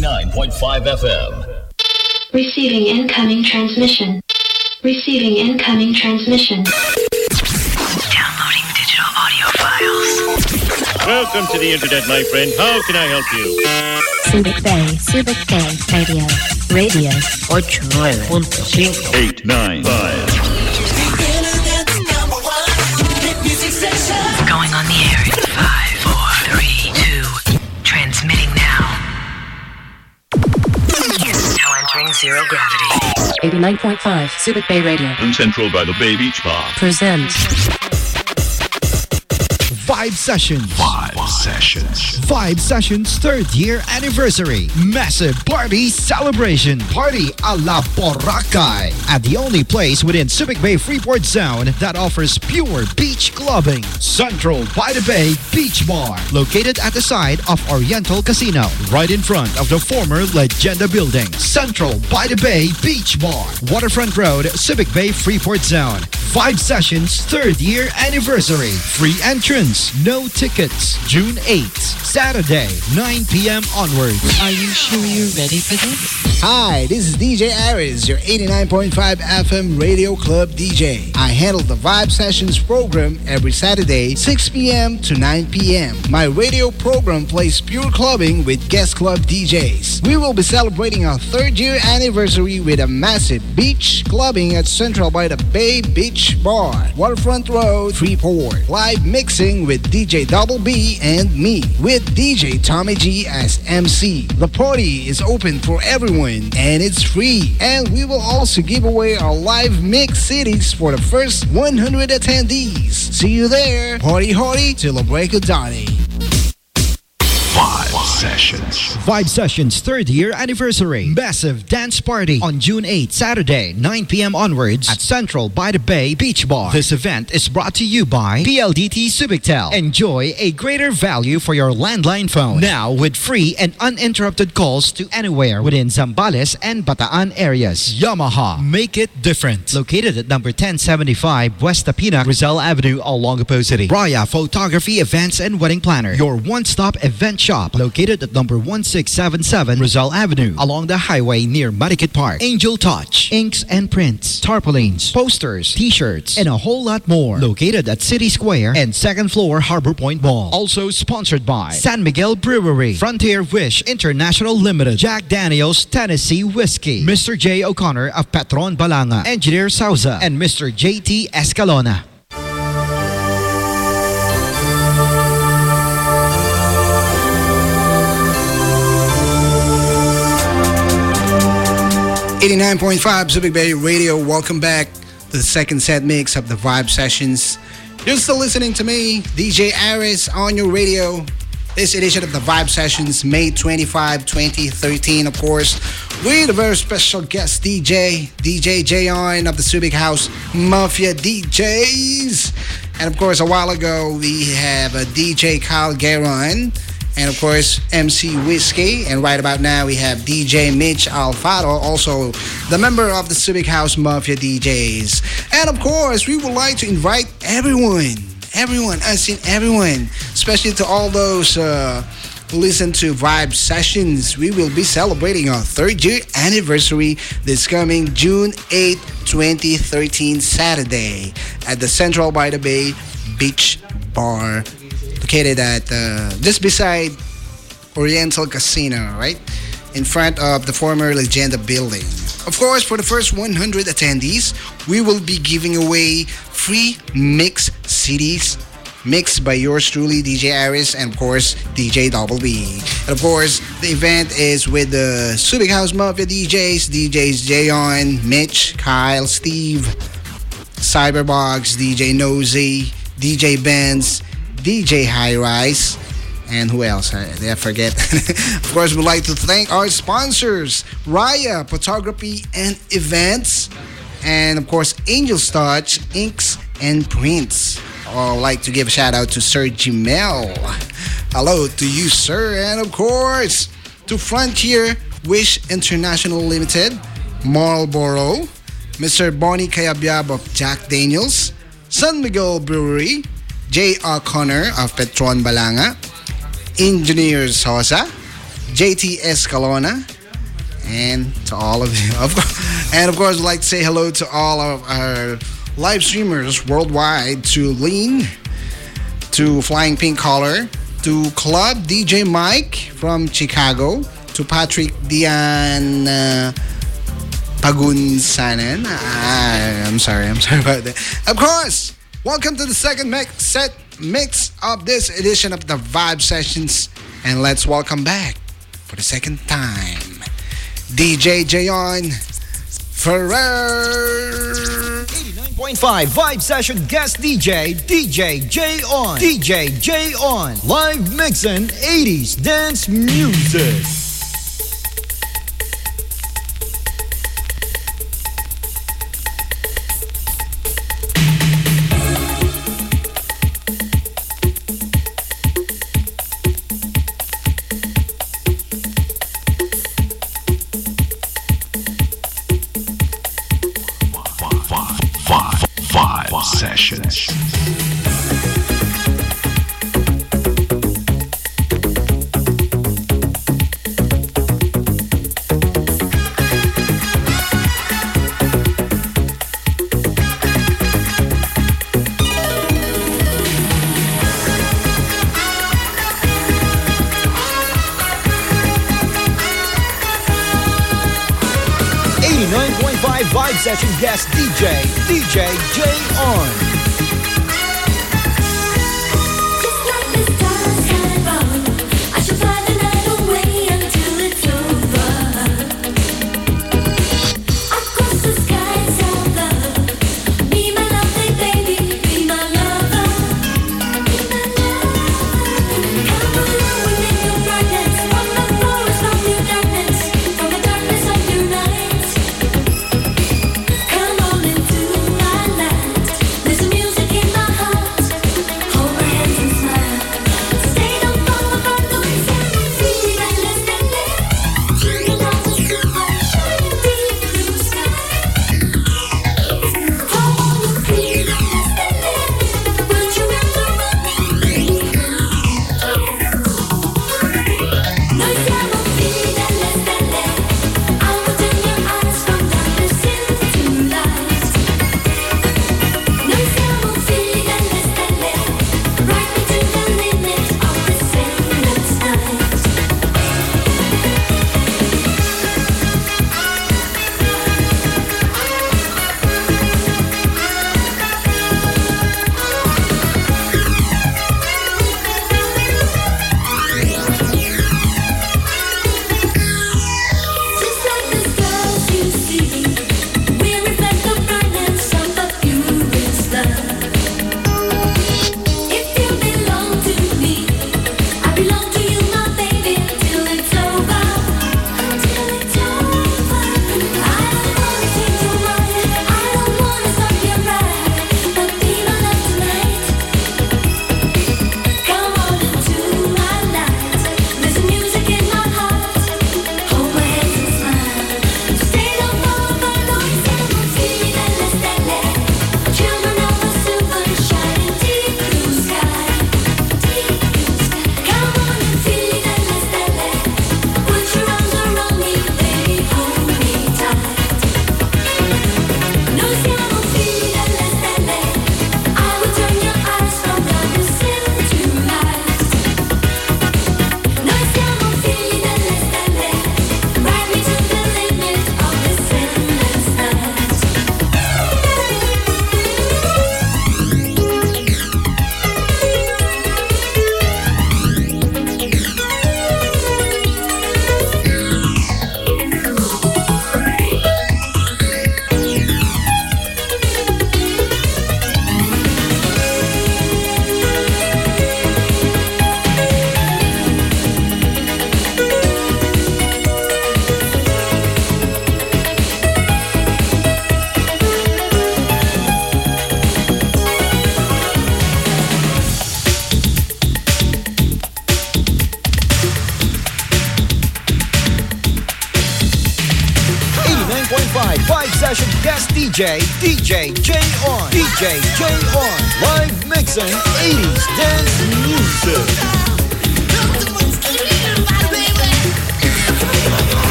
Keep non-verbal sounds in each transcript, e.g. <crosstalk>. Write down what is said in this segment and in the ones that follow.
89.5 FM. Receiving incoming transmission. Receiving incoming transmission. Downloading digital audio files. Welcome to the internet, my friend. How can I help you? Subic Bay, Subic Bay Radio. Radio. 89.5. zero gravity. 89.5 Subic Bay Radio. And Central by the Bay Beach Bar. Presents Vibe Sessions. Vibe Sessions. Vibe Sessions third year anniversary. Massive party celebration. Party a la Boracay. At the only place within Subic Bay Freeport Zone that offers pure beach clubbing. Central by the Bay Beach Bar. Located at the side of Oriental Casino. Right in front of the former Legenda building. Central by the Bay Beach Bar. Waterfront Road, Subic Bay Freeport Zone. Vibe Sessions third year anniversary. Free entrance. No tickets. June 8th. Saturday, 9 p.m. onwards. Are you sure you're ready for this? Hi, this is DJ Arhiz, your 89.5 FM Radio Club DJ. I handle the Vibe Sessions program every Saturday, 6 p.m. to 9 p.m. My radio program plays pure clubbing with guest club DJs. We will be celebrating our third year anniversary with a massive beach clubbing at Central by the Bay Beach Bar, Waterfront Road, Freeport. Live mixing with DJ Double B and me, with DJ Tommy G as MC. The party is open for everyone and it's free. And we will also give away our live mix CDs for the first 100 attendees. See you there. Party hardy till the break of dawn. Sessions. Vibe Sessions third year anniversary. Massive dance party on June 8, Saturday, 9 p.m. onwards at Central by the Bay Beach Bar. This event is brought to you by PLDT Subictel. Enjoy a greater value for your landline phone. Now with free and uninterrupted calls to anywhere within Zambales and Bataan areas. Yamaha. Make it different. Located at number 1075 West Tapinac, Rizal Avenue, Olongapo City. Raya Photography Events and Wedding Planner. Your one-stop event shop located at number 1677 Rizal Avenue along the highway near Marikit Park. Angel Touch, inks and prints, tarpaulins, posters, t-shirts, and a whole lot more. Located at City Square and second floor Harbor Point Mall. Also sponsored by San Miguel Brewery, Frontier Wish International Limited, Jack Daniels Tennessee Whiskey, Mr. J. O'Connor of Petron Balanga, Engineer Souza, and Mr. J.T. Escalona. Eighty-nine point five Subic Bay Radio. Welcome back to the second set mix of the Vibe Sessions. You're still listening to me, DJ Arhiz, on your radio. This edition of the Vibe Sessions, May 25, 2013, of course, with a very special guest DJ, DJ J-On of the Subic House Mafia DJs. And of course, a while ago, we have a DJ Kyle Garon, and of course, MC Whiskey. And right about now, we have DJ Mitch Alfaro, also the member of the Subic House Mafia DJs. And of course, we would like to invite everyone, everyone, us in everyone, especially to all those uh, who listen to Vibe Sessions. We will be celebrating our third year anniversary this coming June 8, 2013, Saturday at the Central by the Bay Beach Bar located at uh, just beside Oriental Casino, right? In front of the former Legenda building. Of course, for the first 100 attendees, we will be giving away free mix CDs mixed by yours truly, DJ Arhiz, and of course, DJ Double B. And of course, the event is with the Subic House Mafia DJs, DJs J-On, Mitch, Kyle, Steve, Cyberbox, DJ Nosy, DJ Benz, DJ High Rise, and who else? I, I forget. <laughs> of course, we'd like to thank our sponsors, Raya Photography and Events, and of course, Angel Starch, Inks and Prints. I'd like to give a shout out to Sir Jimel. Hello to you, sir, and of course, to Frontier Wish International Limited, Marlboro, Mr. Bonnie Kayabyab of Jack Daniels, San Miguel Brewery, J. O'Connor of Petron Balanga, Engineer Sosa, J.T. Escalona, and to all of you. <laughs> Of course, and of course, I'd like to say hello to all of our live streamers worldwide to Lean, to Flying Pink Collar, to Club DJ Mike from Chicago, to Patrick Dian Pagun Pagunsanan. Ah, I'm sorry, I'm sorry about that. Of course, Welcome to the second mix set mix of this edition of the Vibe Sessions, and let's welcome back for the second time DJ J-On Ferrer. 89.5 Vibe Session guest DJ DJ J on DJ J on live mixing 80s dance music. Yes,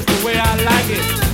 just the way I like it.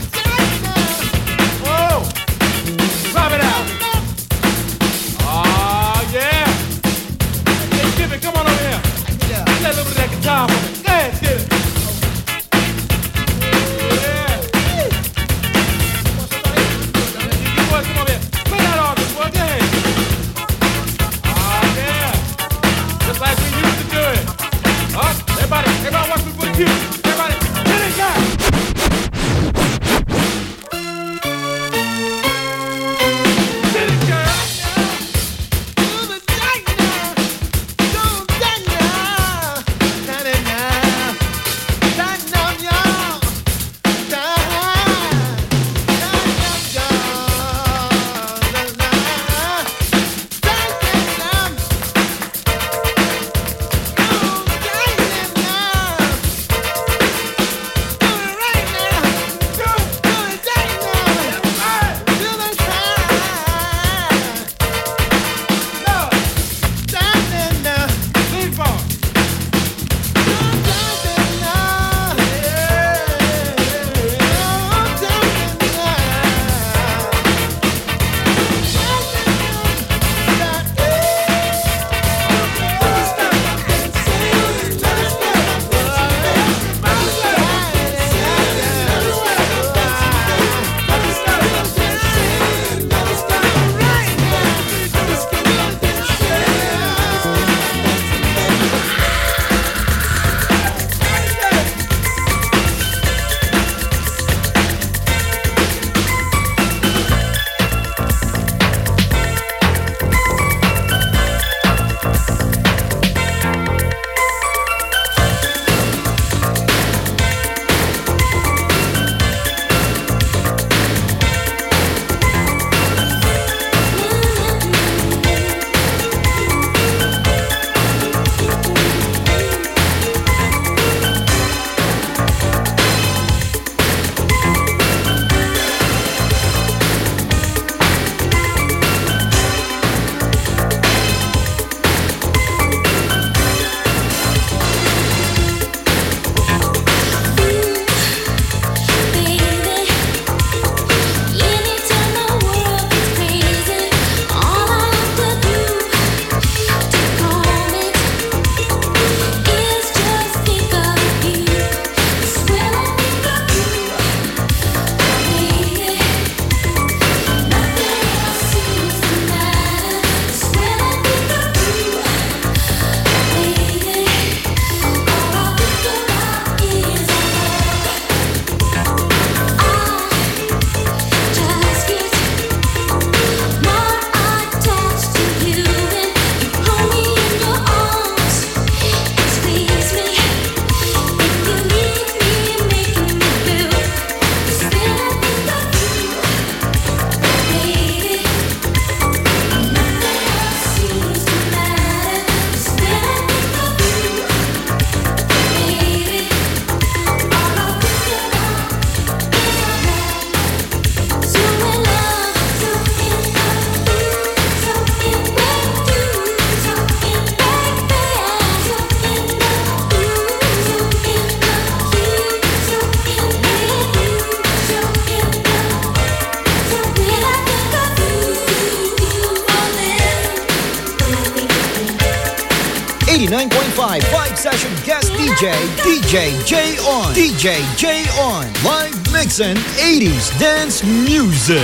DJ, DJ J On. DJ J On. Live mixing 80s dance music.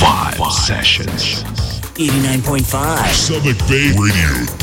Vibe Sessions. 89.5 Subic Bay Radio.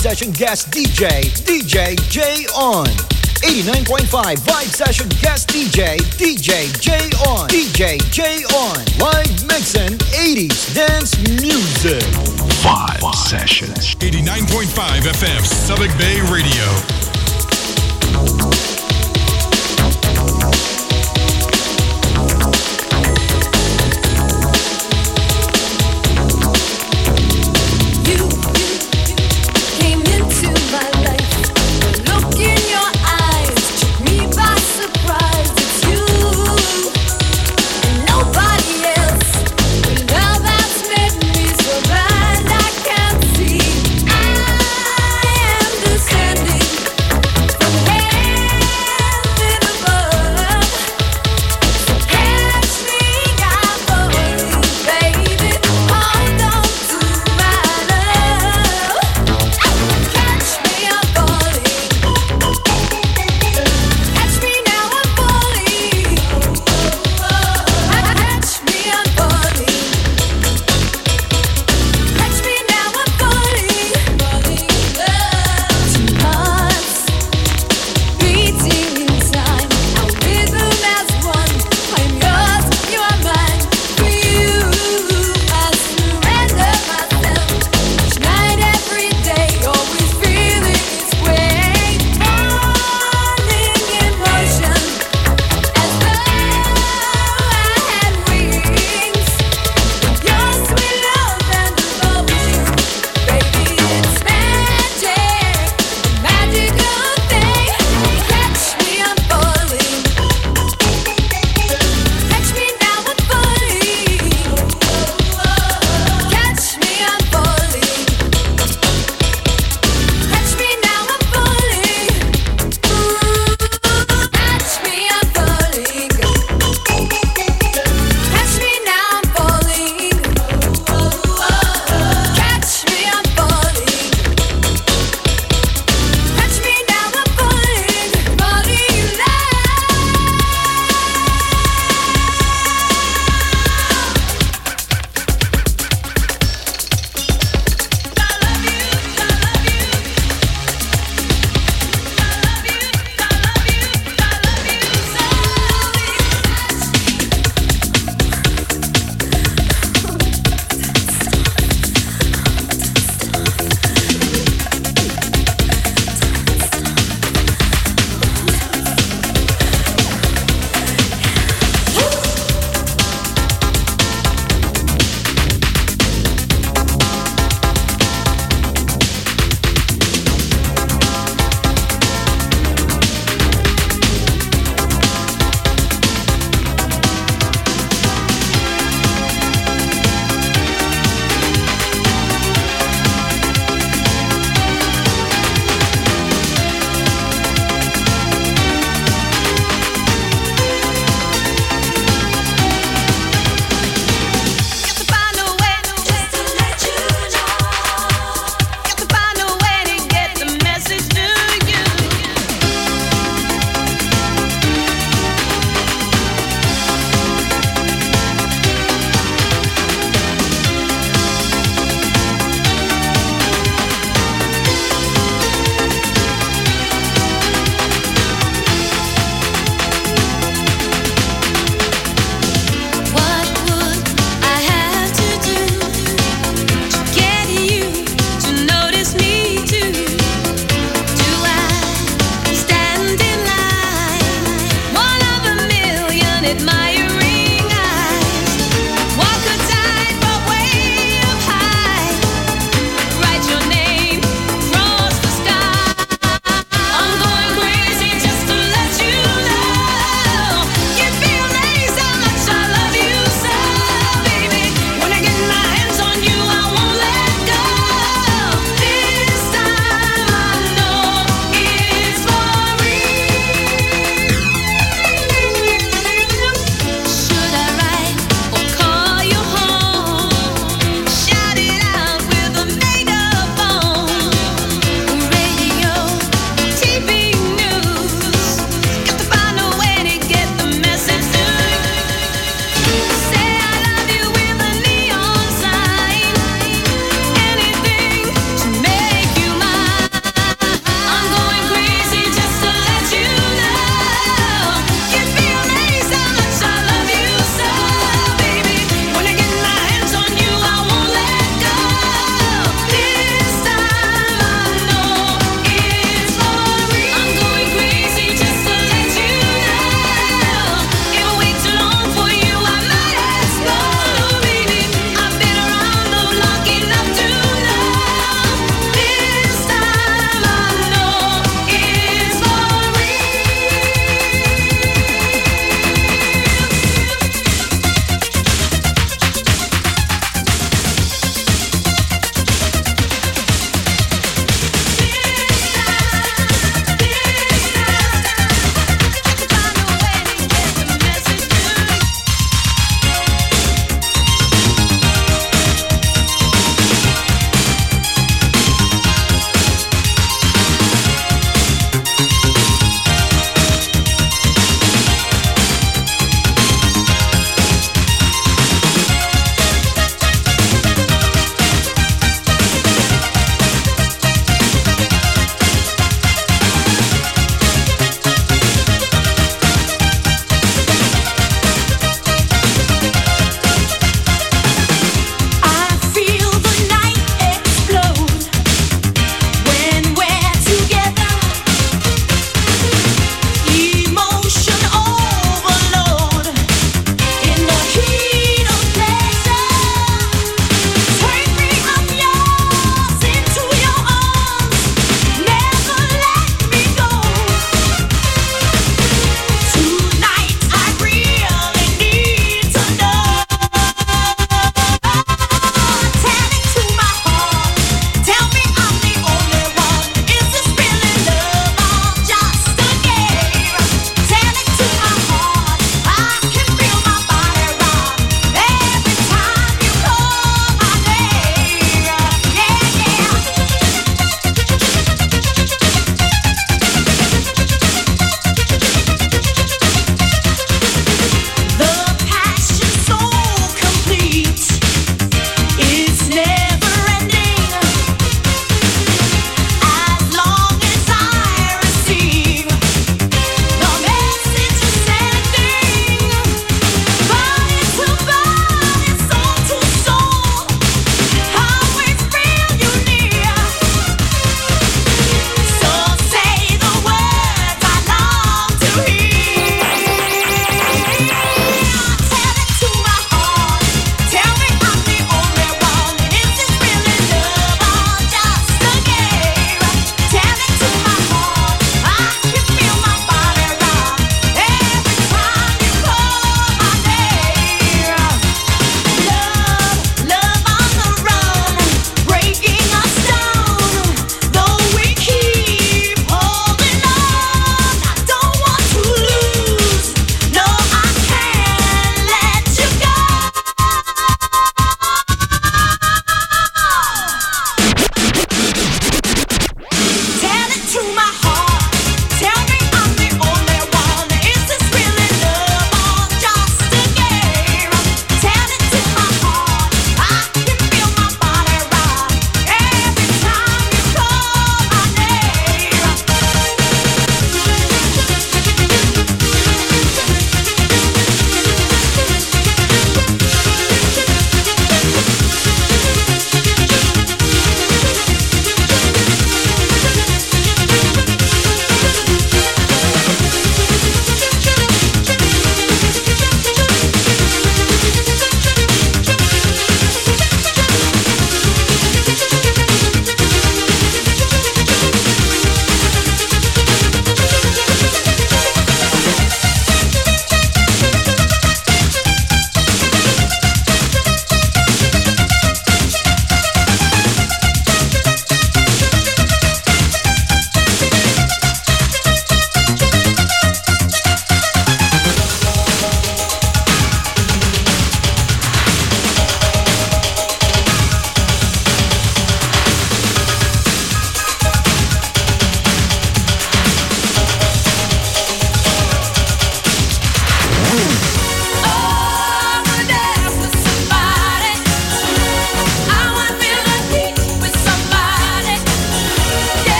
Session Guest DJ, DJ J On. 89.5 Vibe Session Guest DJ, DJ J On. DJ J On. Live mixing 80s dance music. Vibe Sessions. 89.5 FM Subic Bay Radio.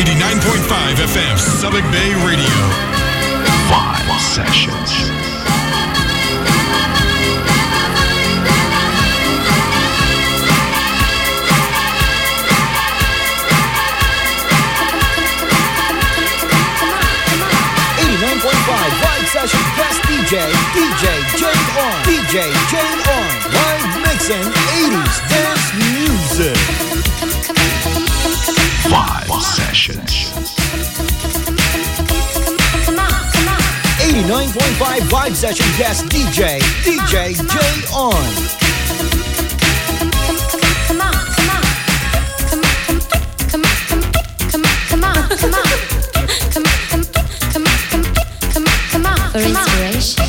89.5 FM Subic Bay Radio. Vibe sessions. Session Best DJ, DJ Jane On, DJ Jane On, live mixing 80s dance music. Vibe. Sessions. 89.5 Vibe Session guest DJ, DJ J-On. For inspiration.